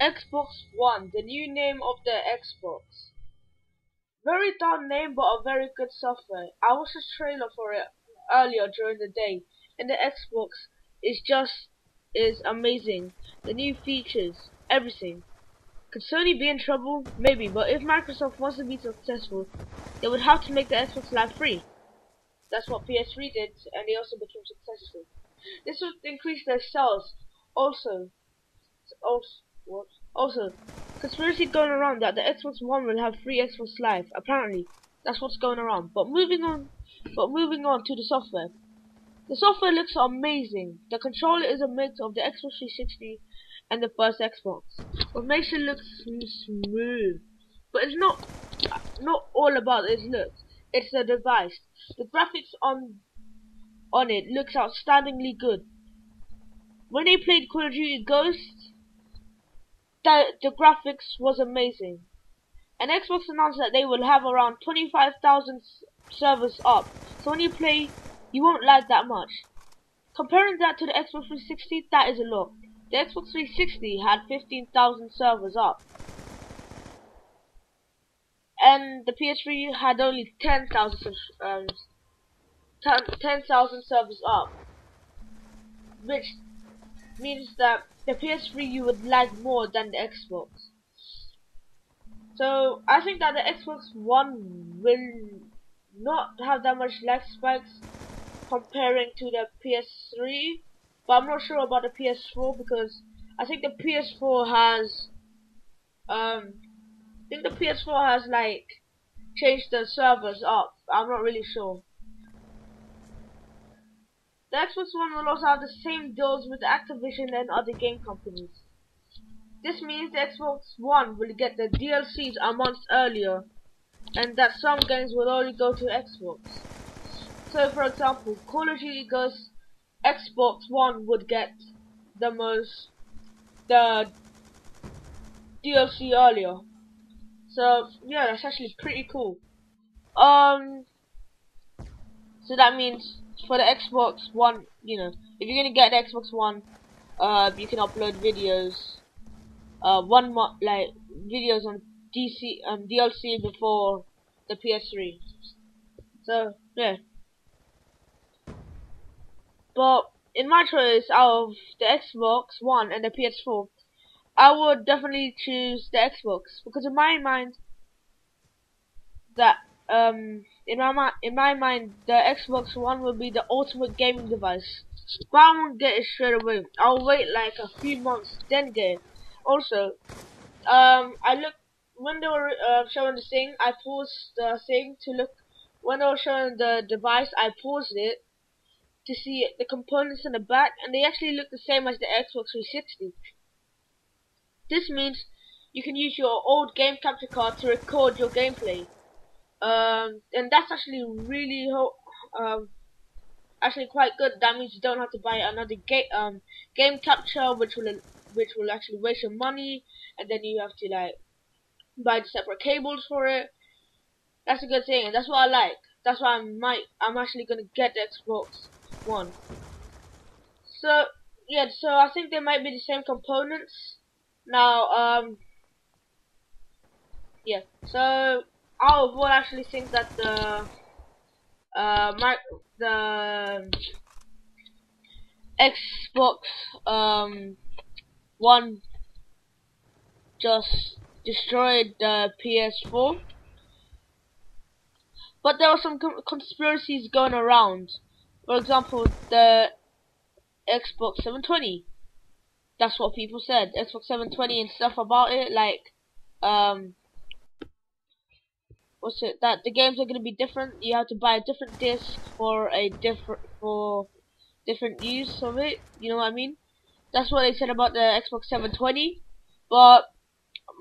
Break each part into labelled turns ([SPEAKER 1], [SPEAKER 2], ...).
[SPEAKER 1] Xbox One, the new name of the Xbox. Very dumb name, but a very good software. I watched a trailer for it earlier during the day, and the Xbox is just is amazing. The new features, everything. Could Sony be in trouble? Maybe, but if Microsoft wants to be successful, they would have to make the Xbox Live free. That's what PS3 did, and they also became successful. This would increase their sales. Also, also, what? Also, conspiracy going around that the Xbox One will have free Xbox Live. Apparently, that's what's going around. But moving on, but moving on to the software. The software looks amazing. The controller is a mix of the Xbox 360 and the first Xbox. What makes it look smooth. But it's not not all about its looks. It's the device. The graphics on on it looks outstandingly good. When they played Call of Duty Ghosts, the, the graphics was amazing. And Xbox announced that they will have around 25,000 servers up. So when you play, you won't lag that much. Comparing that to the Xbox 360, that is a lot. The Xbox 360 had 15,000 servers up. And the PS3 had only 10,000 um, 10,000 servers up. Which means that the PS3 you would lag more than the Xbox. So I think that the Xbox One will not have that much lag spikes comparing to the PS3 but I'm not sure about the PS4 because I think the PS4 has um I think the PS4 has like changed the servers up. I'm not really sure. The Xbox One will also have the same deals with Activision and other game companies. This means the Xbox One will get the DLCs a month earlier, and that some games will only go to Xbox. So, for example, Call of Duty Ghosts Xbox One would get the most the DLC earlier. So yeah, that's actually pretty cool. Um, so that means for the Xbox One, you know, if you're gonna get the Xbox One, uh, you can upload videos, uh, one mo like videos on DC um DLC before the PS3. So yeah. But in my choice of the Xbox One and the PS4, I would definitely choose the Xbox because in my mind that um in my in my mind the Xbox One will be the ultimate gaming device. But I won't get it straight away. I'll wait like a few months then get it. Also, um I look when they were uh, showing the thing, I paused the thing to look. When they were showing the device, I paused it to see the components in the back, and they actually look the same as the Xbox 360. This means you can use your old game capture card to record your gameplay. Um, and that's actually really um, actually quite good. That means you don't have to buy another game um, game capture, which will which will actually waste your money, and then you have to like buy the separate cables for it. That's a good thing, and that's what I like. That's why I might I'm actually gonna get the Xbox one. So yeah, so I think they might be the same components. Now, um, yeah. So of what I actually think that the uh the Xbox um one just destroyed the PS4. But there are some conspiracies going around for example, the Xbox 720. That's what people said. Xbox 720 and stuff about it, like, um, what's it? That the games are gonna be different. You have to buy a different disc for a different for different use of it. You know what I mean? That's what they said about the Xbox 720. But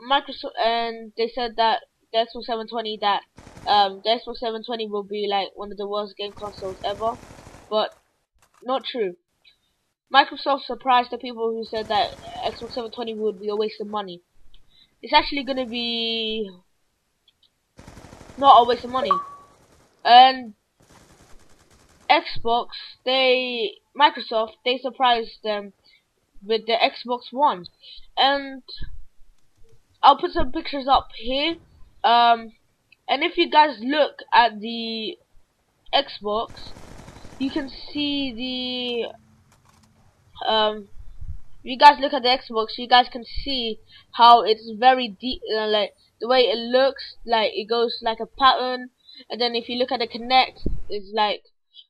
[SPEAKER 1] Microsoft and they said that the Xbox 720 that um the Xbox 720 will be like one of the worst game consoles ever but not true. Microsoft surprised the people who said that Xbox 720 would be a waste of money. It's actually going to be not a waste of money. And Xbox, they Microsoft, they surprised them with the Xbox One. And I'll put some pictures up here. Um, and if you guys look at the Xbox, you can see the um. You guys look at the Xbox, you guys can see how it's very deep, uh, like the way it looks, like it goes like a pattern. And then if you look at the Kinect, it's like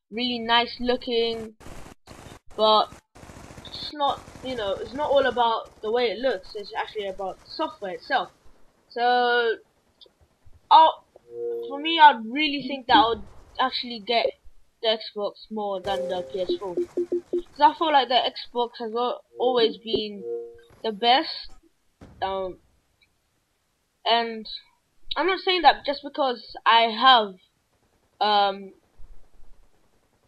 [SPEAKER 1] really nice looking, but it's not, you know, it's not all about the way it looks. It's actually about software itself. So, I'll, for me, I'd really think that I would actually get the Xbox more than the PS4. Because I feel like the Xbox has always been the best. Um, and I'm not saying that just because I have, um,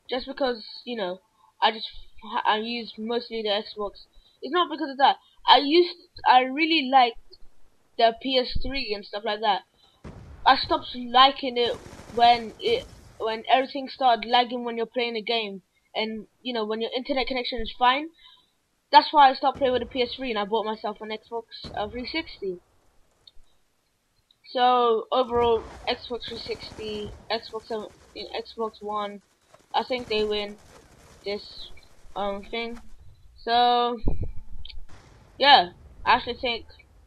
[SPEAKER 1] just because, you know, I just, I use mostly the Xbox. It's not because of that. I used, I really liked the PS3 and stuff like that. I stopped liking it when it when everything started lagging when you're playing a game and you know when your internet connection is fine. That's why I stopped playing with the PS3 and I bought myself an Xbox uh, 360. So overall, Xbox 360, Xbox uh, Xbox One, I think they win this um thing. So yeah, I actually think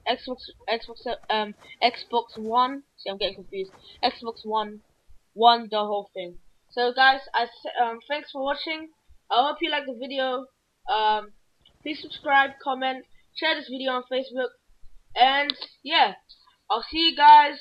[SPEAKER 1] Xbox Xbox um Xbox One. See, I'm getting confused. Xbox One won the whole thing. So guys, I um thanks for watching. I hope you like the video. Um, please subscribe, comment, share this video on Facebook, and yeah, I'll see you guys